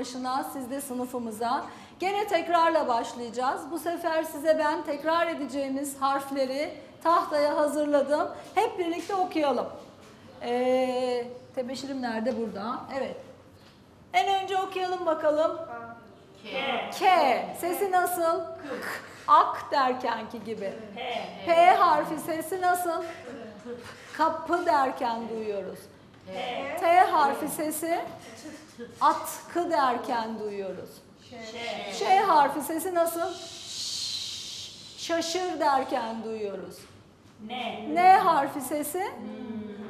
başına, siz de sınıfımıza. Gene tekrarla başlayacağız. Bu sefer size ben tekrar edeceğimiz harfleri tahtaya hazırladım. Hep birlikte okuyalım. Ee, tebeşirim nerede? Burada. Evet. En önce okuyalım bakalım. K. K. Sesi nasıl? K. Ak derkenki gibi. P. P harfi sesi nasıl? Kapı derken duyuyoruz. T. T harfi sesi atkı derken duyuyoruz. Ş. Ş harfi sesi nasıl? Şaşır derken duyuyoruz. N. N harfi sesi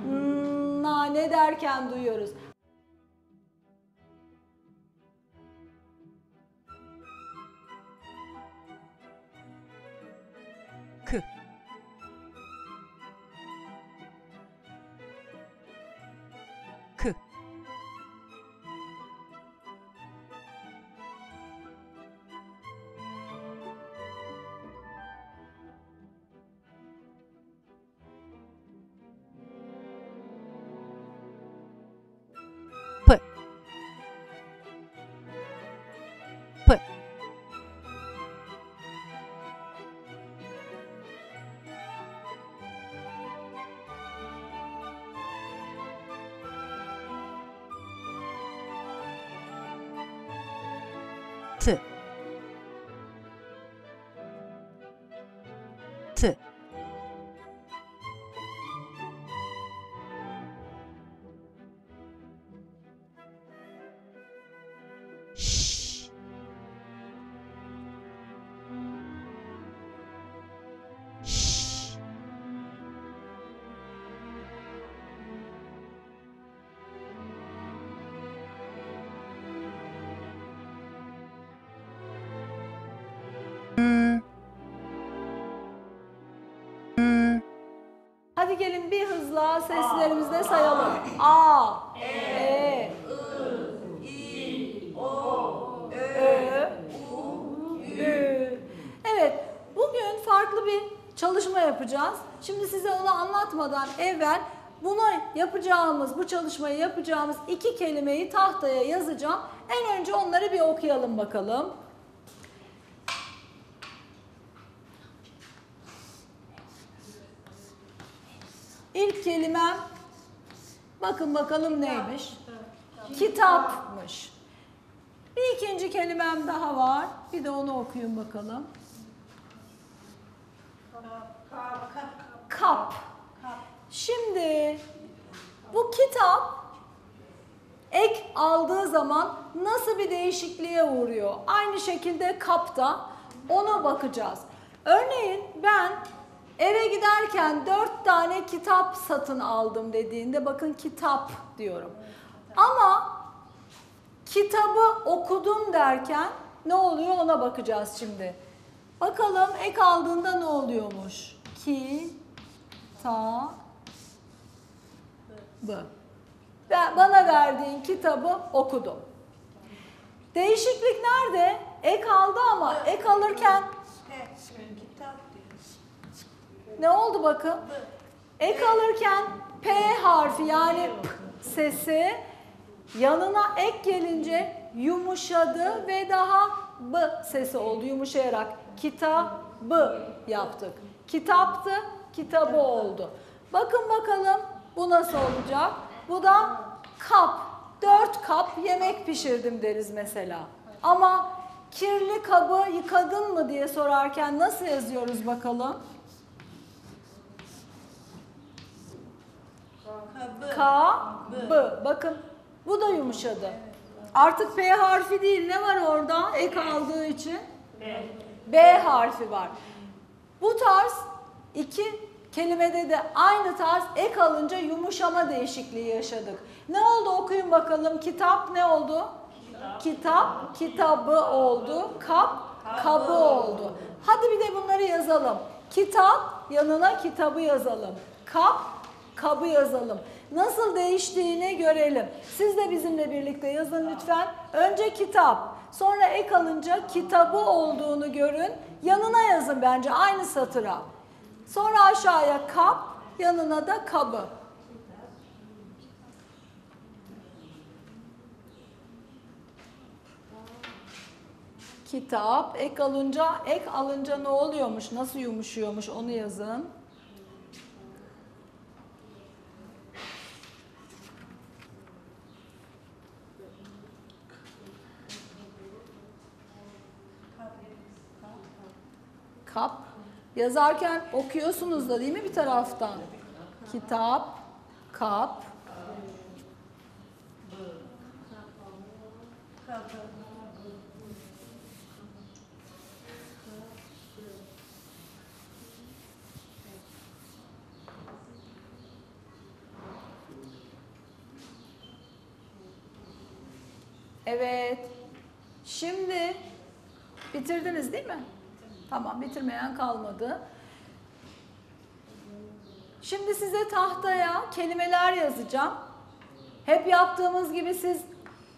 hmm, nane derken duyuyoruz. T hızla seslerimizle sayalım. A, E, Ö, Ü. Evet, bugün farklı bir çalışma yapacağız. Şimdi size onu anlatmadan evvel buna yapacağımız, bu çalışmayı yapacağımız iki kelimeyi tahtaya yazacağım. En önce onları bir okuyalım bakalım. İlk kelimem bakın bakalım neymiş? Kitapmış. Bir ikinci kelimem daha var. Bir de onu okuyun bakalım. Kap. Şimdi bu kitap ek aldığı zaman nasıl bir değişikliğe uğruyor? Aynı şekilde kapta ona bakacağız. Örneğin ben eve giderken dört tane kitap satın aldım dediğinde bakın kitap diyorum. Ama kitabı okudum derken ne oluyor ona bakacağız şimdi. Bakalım ek aldığında ne oluyormuş? Ki, ta, bı. Ben, bana verdiğin kitabı okudum. Değişiklik nerede? Ek aldı ama ek alırken ne oldu bakın? Ek alırken P harfi yani P sesi yanına ek gelince yumuşadı ve daha B sesi oldu yumuşayarak. Kitabı yaptık. Kitaptı, kitabı oldu. Bakın bakalım bu nasıl olacak? Bu da kap. Dört kap yemek pişirdim deriz mesela. Ama kirli kabı yıkadın mı diye sorarken nasıl yazıyoruz bakalım? K, B. Bakın bu da yumuşadı. Artık P harfi değil ne var orada ek aldığı için? B. B harfi var. Bu tarz iki kelimede de aynı tarz ek alınca yumuşama değişikliği yaşadık. Ne oldu okuyun bakalım. Kitap ne oldu? Kitap, kitabı oldu. Kap, kabı oldu. Hadi bir de bunları yazalım. Kitap, yanına kitabı yazalım. Kap, kabı yazalım nasıl değiştiğini görelim. Siz de bizimle birlikte yazın lütfen. Önce kitap, sonra ek alınca kitabı olduğunu görün. Yanına yazın bence aynı satıra. Sonra aşağıya kap, yanına da kabı. Kitap, ek alınca, ek alınca ne oluyormuş, nasıl yumuşuyormuş onu yazın. Yazarken okuyorsunuz da değil mi bir taraftan? Kitap, kap. Evet. Şimdi bitirdiniz değil mi? Tamam, bitirmeyen kalmadı. Şimdi size tahtaya kelimeler yazacağım. Hep yaptığımız gibi siz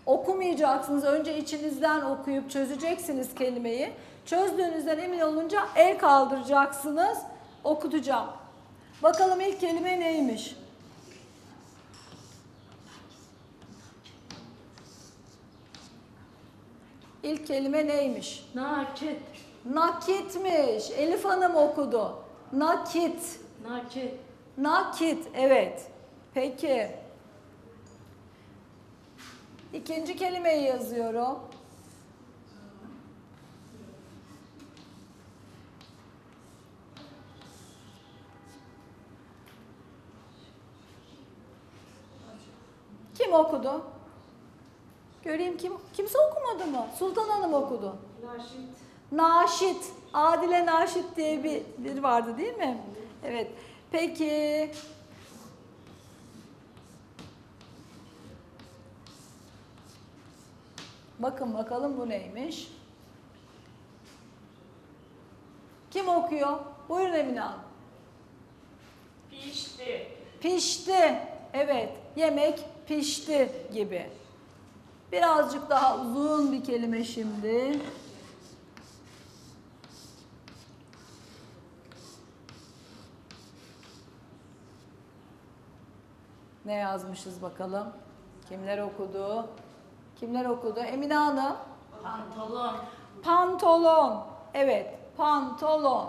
okumayacaksınız. Önce içinizden okuyup çözeceksiniz kelimeyi. Çözdüğünüzden emin olunca el kaldıracaksınız. Okutacağım. Bakalım ilk kelime neymiş? İlk kelime neymiş? Nakit, Nakitmiş. Elif Hanım okudu. Nakit. nakit, Nakit. Evet. Peki. İkinci kelimeyi yazıyorum. Kim okudu? Göreyim kim? Kimse okumadı mı? Sultan Hanım okudu. naşit, Naşit, Adile Naşit diye bir, biri vardı değil mi? Evet. Peki. Bakın bakalım bu neymiş? Kim okuyor? Buyurun Emine Hanım. Pişti. Pişti. Evet, yemek pişti gibi. Birazcık daha uzun bir kelime şimdi. Ne yazmışız bakalım? Kimler okudu? Kimler okudu? Emine Hanım. Pantolon. Pantolon. Evet, pantolon.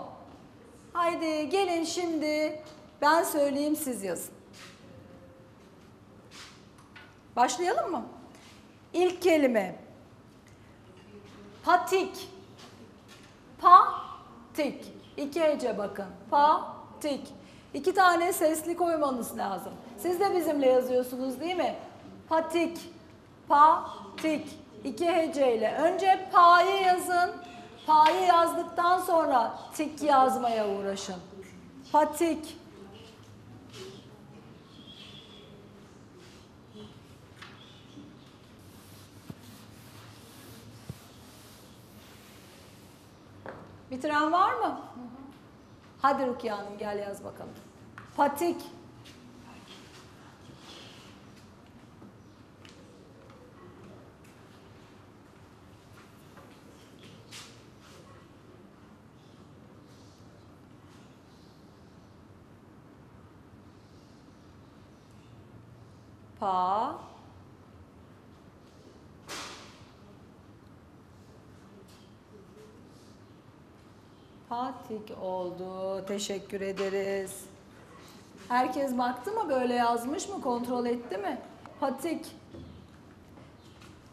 Haydi gelin şimdi ben söyleyeyim siz yazın. Başlayalım mı? İlk kelime. Patik. Patik. İki hece bakın. Patik. İki tane sesli koymanız lazım. Siz de bizimle yazıyorsunuz değil mi? Patik. Patik. İki heceyle. Önce pa'yı yazın. Pa'yı yazdıktan sonra tik yazmaya uğraşın. Patik. Bitiren var mı? Hadi Rukiye Hanım gel yaz bakalım. Patik. Pa. Patik oldu. Teşekkür ederiz. Herkes baktı mı böyle yazmış mı? Kontrol etti mi? Patik.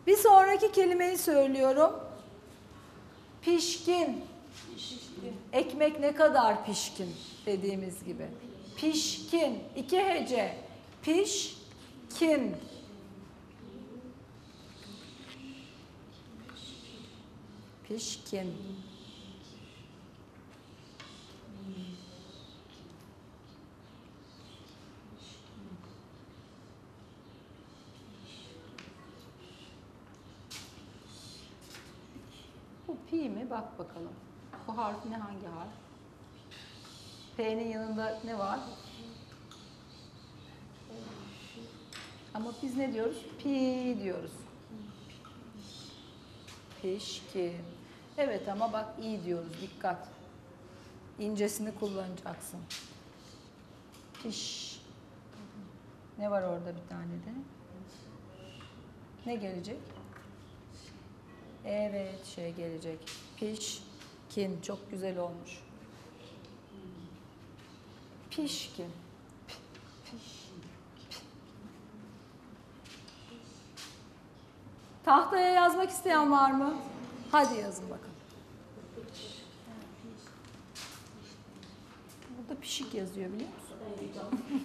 Bir sonraki kelimeyi söylüyorum. Pişkin. Ekmek ne kadar pişkin dediğimiz gibi. Pişkin. İki hece. Pişkin. Pişkin. Bu pi mi? Bak bakalım. Bu harf ne? Hangi harf? P'nin yanında ne var? Ama biz ne diyoruz? Pi diyoruz. Pişkin. Evet ama bak iyi diyoruz. Dikkat. İncesini kullanacaksın. Piş. Ne var orada bir tane de? Ne gelecek? Evet şey gelecek. Pişkin. Çok güzel olmuş. Pişkin. Tahtaya yazmak isteyen var mı? Hadi yazın bakalım. Burada pişik yazıyor biliyor musun?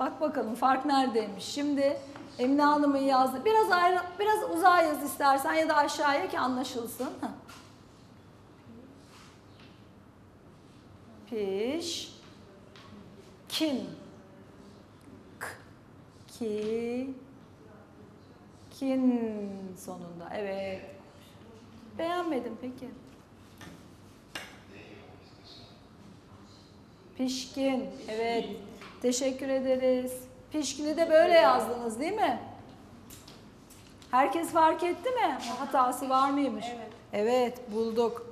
Bak bakalım fark neredeymiş. Şimdi Emine Hanım'ın yazdığı biraz ayrı, biraz uzağa yaz istersen ya da aşağıya ki anlaşılsın. Piş kin k ki kin sonunda. Evet. Beğenmedim peki. Pişkin. Evet. Teşekkür ederiz. Pişkini de böyle yazdınız değil mi? Herkes fark etti mi? Hatası var mıymış? Evet. Evet, bulduk.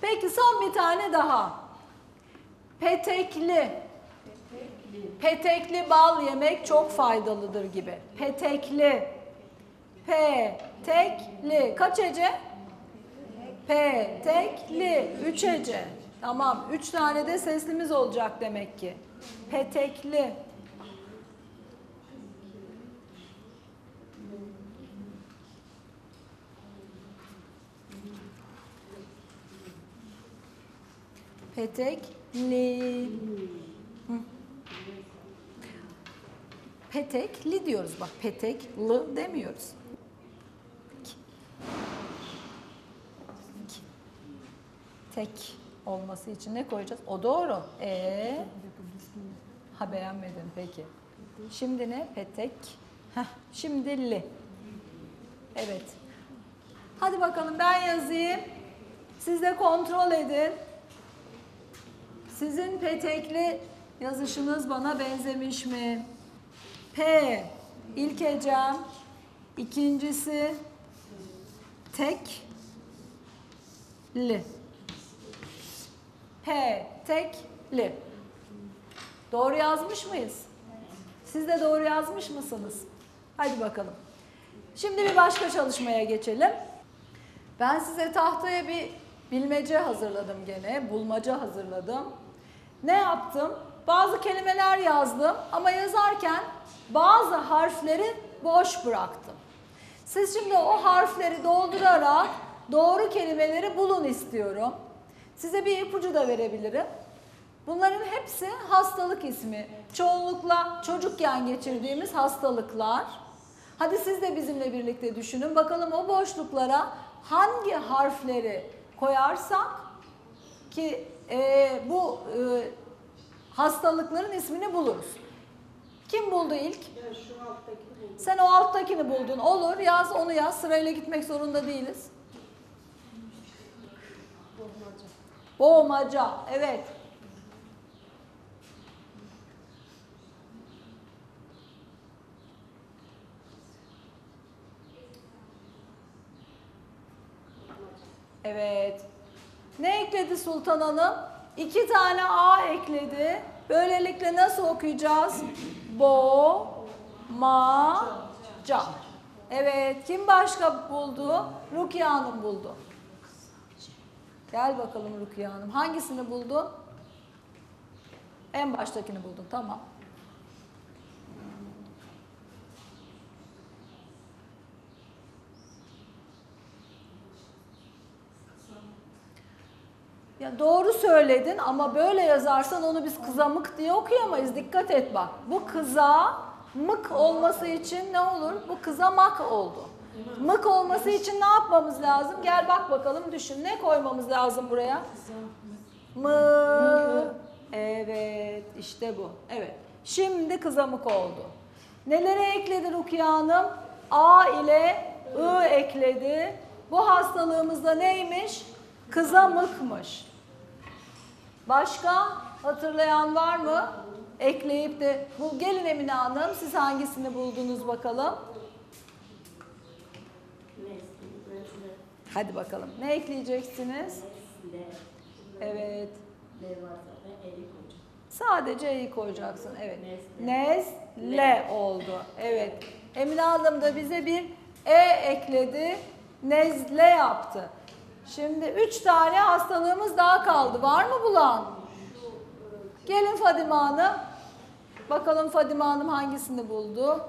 Peki son bir tane daha. Petekli. Petekli bal yemek çok faydalıdır gibi. Petekli. Petekli. Kaç hece? Petekli. Üç hece. Tamam. Üç tane de seslimiz olacak demek ki. Petekli. Petekli. Petekli diyoruz bak. Petekli demiyoruz. Tek olması için ne koyacağız? O doğru. E ha beğenmedim peki. Şimdi ne? Petek. Heh, şimdi li. Evet. Hadi bakalım ben yazayım. Siz de kontrol edin. Sizin petekli yazışınız bana benzemiş mi? P ilk hecem, ikincisi tek li. P tek. Doğru yazmış mıyız? Siz de doğru yazmış mısınız? Hadi bakalım. Şimdi bir başka çalışmaya geçelim. Ben size tahtaya bir bilmece hazırladım gene, bulmaca hazırladım. Ne yaptım? Bazı kelimeler yazdım ama yazarken bazı harfleri boş bıraktım. Siz şimdi o harfleri doldurarak doğru kelimeleri bulun istiyorum. Size bir ipucu da verebilirim. Bunların hepsi hastalık ismi. Çoğunlukla çocukken geçirdiğimiz hastalıklar. Hadi siz de bizimle birlikte düşünün. Bakalım o boşluklara hangi harfleri koyarsak ki e, bu e, hastalıkların ismini buluruz. Kim buldu ilk? Sen o alttakini buldun. Olur yaz onu yaz. Sırayla gitmek zorunda değiliz. Boğmaca. Evet. Evet. Ne ekledi Sultan Hanım? İki tane A ekledi. Böylelikle nasıl okuyacağız? Bo, ma, ca. Evet. Kim başka buldu? Rukiye Hanım buldu. Gel bakalım Rukiye Hanım. Hangisini buldun? En baştakini buldun. Tamam. Ya doğru söyledin ama böyle yazarsan onu biz kızamık diye okuyamayız. Dikkat et bak. Bu kıza mık olması için ne olur? Bu kızamak oldu. Mık olması için ne yapmamız lazım? Gel bak bakalım düşün. Ne koymamız lazım buraya? Mı. Evet işte bu. Evet. Şimdi kızamık oldu. Nelere ekledi Rukiye Hanım? A ile I ekledi. Bu hastalığımızda neymiş? Kızamıkmış. Başka hatırlayan var mı? Ekleyip de bu gelin Emine Hanım siz hangisini buldunuz bakalım? Hadi bakalım. Ne ekleyeceksiniz? Evet. Sadece E'yi koyacaksın. Evet. Nesle oldu. Evet. Emine Hanım da bize bir E ekledi. Nezle yaptı. Şimdi üç tane hastalığımız daha kaldı. Var mı bulan? Gelin Fadime Hanım. Bakalım Fadime Hanım hangisini buldu?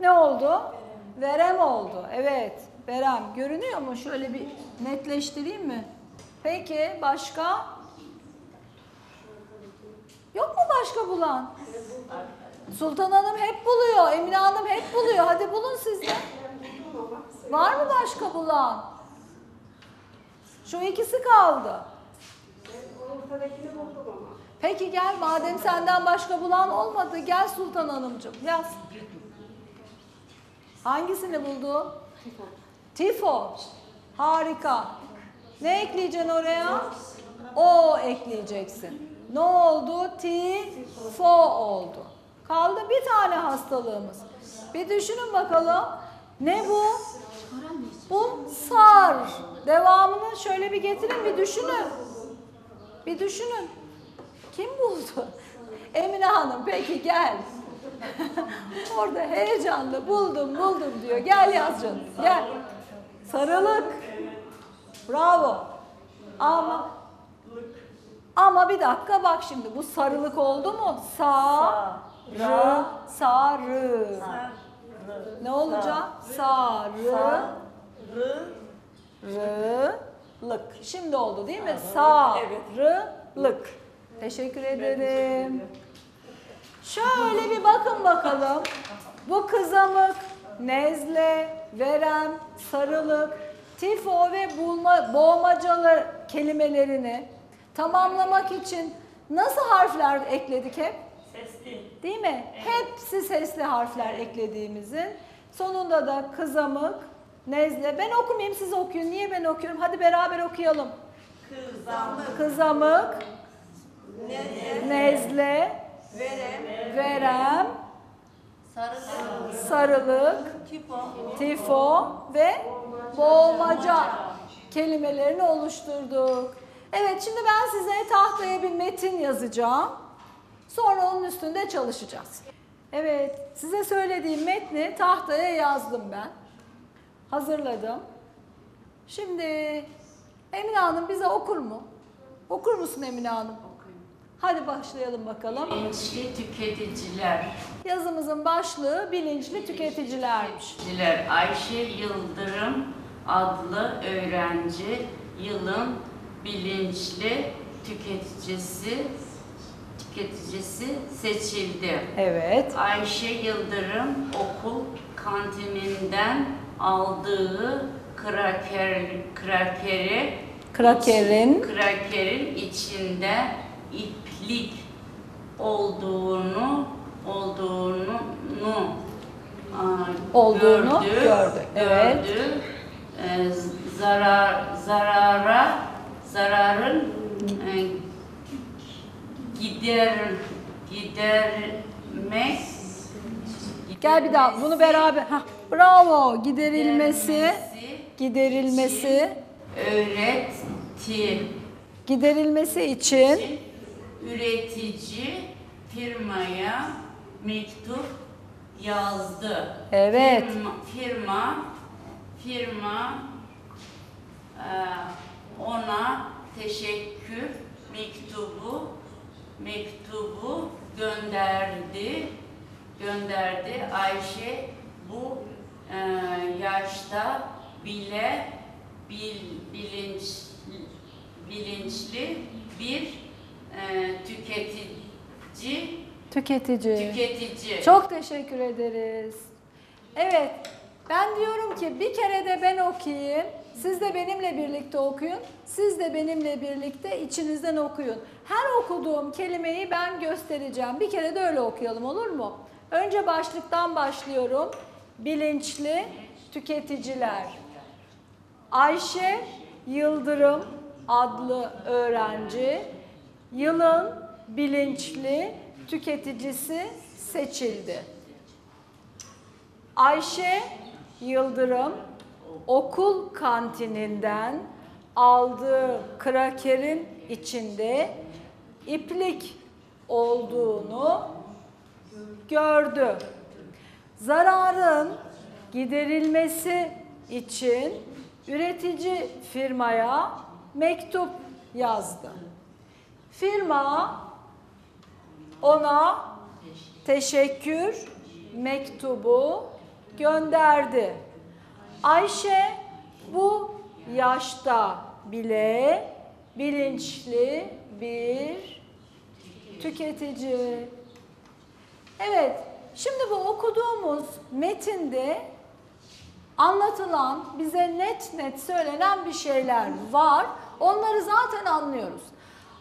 Ne oldu? Verem oldu. Evet. Verem. Görünüyor mu? Şöyle bir netleştireyim mi? Peki başka? Yok mu başka bulan? Sultan Hanım hep buluyor. Emine Hanım hep buluyor. Hadi bulun siz de. Var mı başka bulan? Şu ikisi kaldı. Peki gel madem senden başka bulan olmadı gel Sultan Hanımcığım yaz. Hangisini buldu? Tifo. Harika. Ne ekleyeceksin oraya? O ekleyeceksin. Ne oldu? Tifo oldu. Kaldı bir tane hastalığımız. Bir düşünün bakalım. Ne bu? Bu sar. Devamını şöyle bir getirin bir düşünün. Bir düşünün. Kim buldu? Emine Hanım peki gel. Orada heyecanlı buldum buldum diyor. Gel yaz canım gel. Sarılık. Bravo. Ama ama bir dakika bak şimdi bu sarılık oldu mu? Sa, rı, sarı. Ne olacak? Sarı, rılık. Şimdi oldu değil mi? Sarılık. Teşekkür ederim. Şöyle bir bakın bakalım. Bu kızamık, nezle, verem, sarılık, tifo ve bulma, boğmacalı kelimelerini tamamlamak için nasıl harfler ekledik hep? Sesli. Değil mi? Hepsi sesli harfler eklediğimizin. Sonunda da kızamık, nezle. Ben okumayayım siz okuyun. Niye ben okuyorum? Hadi beraber okuyalım. Kızamık. Kızamık, nezle, verem, sarılık, tifo ve boğmaca kelimelerini oluşturduk. Evet şimdi ben size tahtaya bir metin yazacağım. Sonra onun üstünde çalışacağız. Evet size söylediğim metni tahtaya yazdım ben. Hazırladım. Şimdi Emine Hanım bize okur mu? Okur musun Emine Hanım? Hadi başlayalım bakalım. Bilinçli tüketiciler. Yazımızın başlığı bilinçli tüketicilermiş. Tüketiciler Ayşe Yıldırım adlı öğrenci yılın bilinçli tüketicisi tüketicisi seçildi. Evet. Ayşe Yıldırım okul kantininden aldığı kraker, krakeri Krakerin krakerin içinde iplik olduğunu olduğunu aa, Olduğunu gördü, evet. gördü. Ee, zarar zarara zararın e, gider gidermek Gel bir daha bunu beraber. Hah, bravo. Giderilmesi, giderilmesi, öğretti giderilmesi için üretici firmaya mektup yazdı. Evet. Firma firma, firma e, ona teşekkür mektubu mektubu gönderdi. Gönderdi. Ayşe bu e, yaşta bile bil, bilinç bilinçli bir e, tüketici tüketici. tüketici. Çok teşekkür ederiz. Evet. Ben diyorum ki bir kere de ben okuyayım. Siz de benimle birlikte okuyun. Siz de benimle birlikte içinizden okuyun. Her okuduğum kelimeyi ben göstereceğim. Bir kere de öyle okuyalım olur mu? Önce başlıktan başlıyorum. Bilinçli tüketiciler. Ayşe Yıldırım adlı öğrenci yılın bilinçli tüketicisi seçildi. Ayşe Yıldırım okul kantininden aldığı krakerin içinde iplik olduğunu gördü. Zararın giderilmesi için üretici firmaya mektup yazdı. Firma ona teşekkür mektubu gönderdi. Ayşe bu yaşta bile bilinçli bir tüketici. Evet, şimdi bu okuduğumuz metinde anlatılan, bize net net söylenen bir şeyler var. Onları zaten anlıyoruz.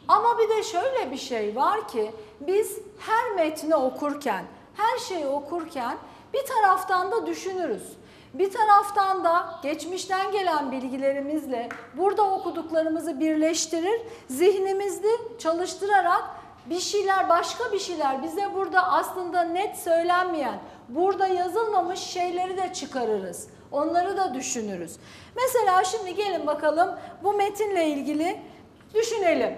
Ama bir de şöyle bir şey var ki biz her metni okurken, her şeyi okurken bir taraftan da düşünürüz. Bir taraftan da geçmişten gelen bilgilerimizle burada okuduklarımızı birleştirir, zihnimizde çalıştırarak bir şeyler, başka bir şeyler bize burada aslında net söylenmeyen, burada yazılmamış şeyleri de çıkarırız. Onları da düşünürüz. Mesela şimdi gelin bakalım bu metinle ilgili düşünelim.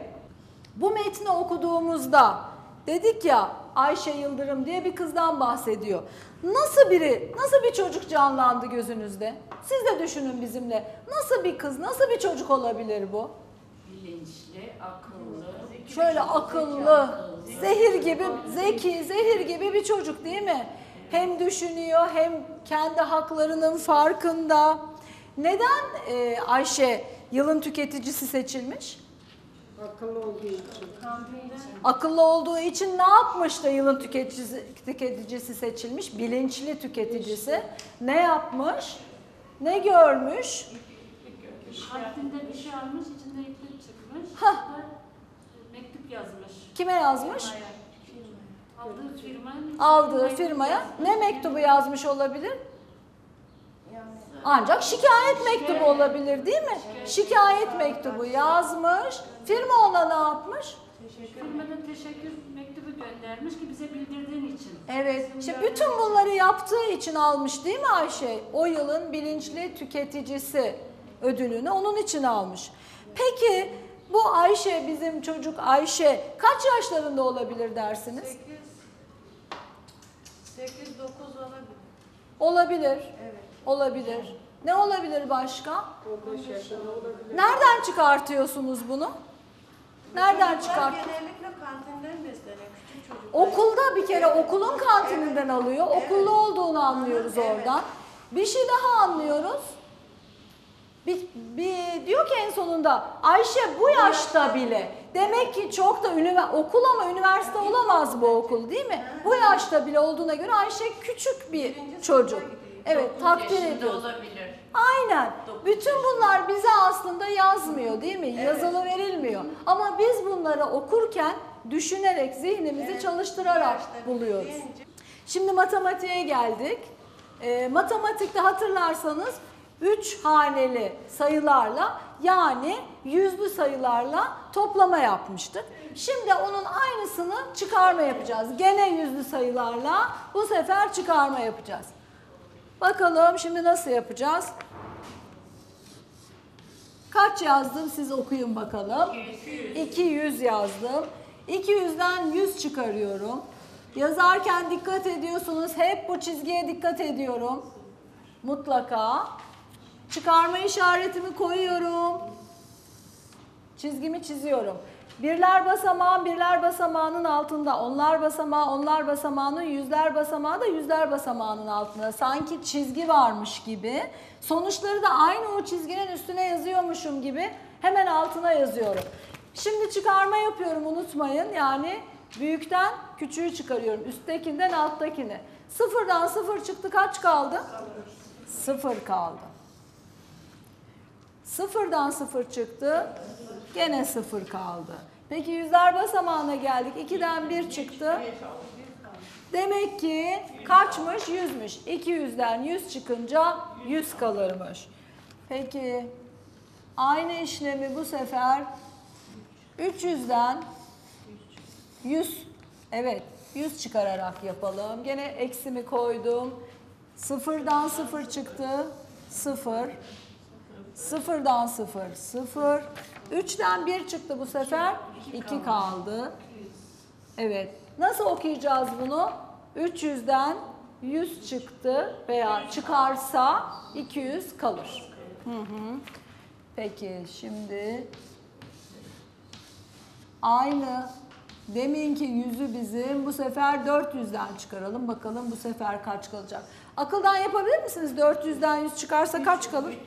Bu metni okuduğumuzda dedik ya Ayşe Yıldırım diye bir kızdan bahsediyor. Nasıl biri, nasıl bir çocuk canlandı gözünüzde? Siz de düşünün bizimle. Nasıl bir kız, nasıl bir çocuk olabilir bu? Bilinçli, akıllı. Şöyle akıllı, zehir gibi, zeki, zehir gibi bir çocuk değil mi? Hem düşünüyor hem kendi haklarının farkında. Neden e, Ayşe yılın tüketicisi seçilmiş? Akıllı olduğu için. Akıllı olduğu için ne yapmış da yılın tüketicisi, tüketicisi seçilmiş? Bilinçli tüketicisi. Ne yapmış? Ne görmüş? Kalbinde bir şey almış, içinde iplik çıkmış. Hah. Mektup yazmış. Kime yazmış? Aldığı firmaya. Aldığı firmaya ne mektubu yazmış olabilir? Ancak şikayet mektubu olabilir değil mi? Şikayet mektubu yazmış. Firma ona ne yapmış? Firmada teşekkür mektubu göndermiş ki bize bildirdiğin için. Evet. İşte bütün bunları yaptığı için almış değil mi Ayşe? O yılın bilinçli tüketicisi ödülünü onun için almış. Peki bu Ayşe bizim çocuk Ayşe kaç yaşlarında olabilir dersiniz? 8 9 olabilir. Olabilir. Evet. Olabilir. Ne olabilir başka? 15 yaşında olabilir. Nereden çıkartıyorsunuz bunu? Nereden çıkart? genellikle kantinden besleniyor küçük çocuklar. Okulda bir kere okulun kantininden alıyor. Okulda olduğunu anlıyoruz Evet. oradan. Bir şey daha anlıyoruz. Bir, bir, diyor ki en sonunda Ayşe bu yaşta bile demek ki çok da ünivers- okul ama üniversite olamaz bu okul değil mi? Bu yaşta bile olduğuna göre Ayşe küçük bir çocuk. Evet takdir ediyoruz. olabilir. Aynen. Dokuz Bütün bunlar bize aslında yazmıyor değil mi? Yazılı verilmiyor. Ama biz bunları okurken düşünerek, zihnimizi Evet, çalıştırarak buluyoruz. deyince- Şimdi matematiğe geldik. Ee, matematikte hatırlarsanız 3 haneli sayılarla yani yüzlü sayılarla toplama yapmıştık. Şimdi onun aynısını çıkarma yapacağız. Gene yüzlü sayılarla bu sefer çıkarma yapacağız. Bakalım şimdi nasıl yapacağız? Kaç yazdım siz okuyun bakalım. 200 yazdım. 200'den 100 çıkarıyorum. Yazarken dikkat ediyorsunuz. Hep bu çizgiye dikkat ediyorum. Mutlaka. Çıkarma işaretimi koyuyorum. Çizgimi çiziyorum. Birler basamağı birler basamağının altında, onlar basamağı onlar basamağının, yüzler basamağı da yüzler basamağının altında. Sanki çizgi varmış gibi. Sonuçları da aynı o çizginin üstüne yazıyormuşum gibi hemen altına yazıyorum. Şimdi çıkarma yapıyorum unutmayın. Yani büyükten küçüğü çıkarıyorum. Üsttekinden alttakini. Sıfırdan sıfır çıktı kaç kaldı? Sıfır kaldı. Sıfırdan sıfır çıktı. Gene sıfır kaldı. Peki yüzler basamağına geldik. 2'den 1 çıktı. Demek ki kaçmış? Yüzmüş. 200'den 100 çıkınca 100 kalırmış. Peki aynı işlemi bu sefer 300'den 100 evet 100 çıkararak yapalım. Gene eksimi koydum. Sıfırdan sıfır çıktı. Sıfır. Sıfırdan sıfır, sıfır. 3'ten 1 çıktı bu sefer. 2 kaldı. Evet. Nasıl okuyacağız bunu? 300'den 100 çıktı veya çıkarsa 200 kalır. Hı hı. Peki şimdi aynı deminki yüzü bizim bu sefer 400'den çıkaralım. Bakalım bu sefer kaç kalacak. Akıldan yapabilir misiniz? 400'den 100 çıkarsa kaç kalır?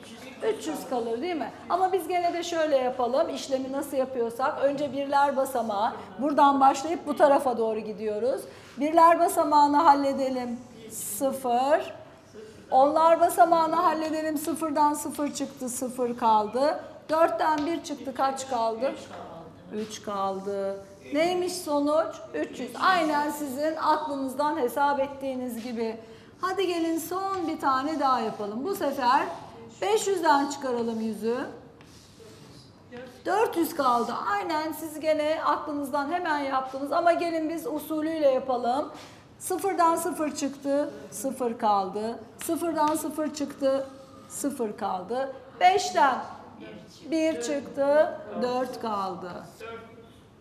300 kalır değil mi? Ama biz gene de şöyle yapalım. İşlemi nasıl yapıyorsak önce birler basamağı buradan başlayıp bu tarafa doğru gidiyoruz. Birler basamağını halledelim. 0 Onlar basamağını halledelim. Sıfırdan sıfır çıktı, sıfır kaldı. Dörtten bir çıktı, kaç kaldı? Üç kaldı. Neymiş sonuç? 300. Aynen sizin aklınızdan hesap ettiğiniz gibi. Hadi gelin son bir tane daha yapalım. Bu sefer 500'den çıkaralım yüzü. 400 kaldı. Aynen siz gene aklınızdan hemen yaptınız ama gelin biz usulüyle yapalım. Sıfırdan sıfır çıktı, sıfır kaldı. Sıfırdan sıfır çıktı, sıfır kaldı. Beşten bir çıktı, dört kaldı.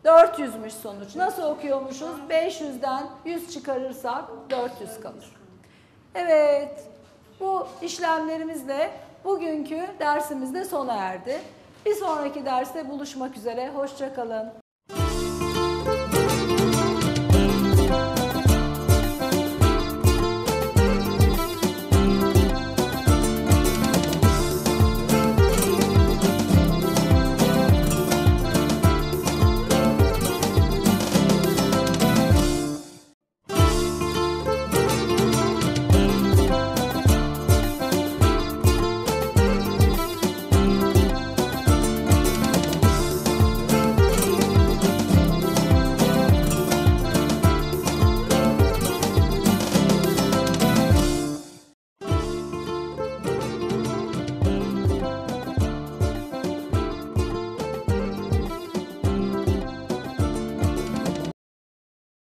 400'müş sonuç. Nasıl okuyormuşuz? 500'den 100 çıkarırsak 400 kalır. Evet, bu işlemlerimizle bugünkü dersimiz de sona erdi. Bir sonraki derste buluşmak üzere. Hoşçakalın.